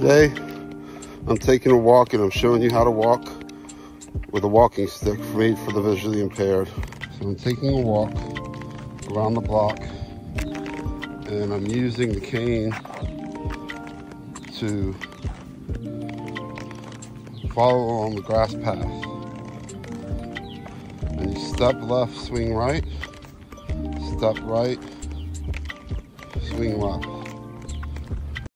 Today, I'm taking a walk and I'm showing you how to walk with a walking stick made for the visually impaired. So I'm taking a walk around the block and I'm using the cane to follow along the grass path. And you step left, swing right, step right, swing left.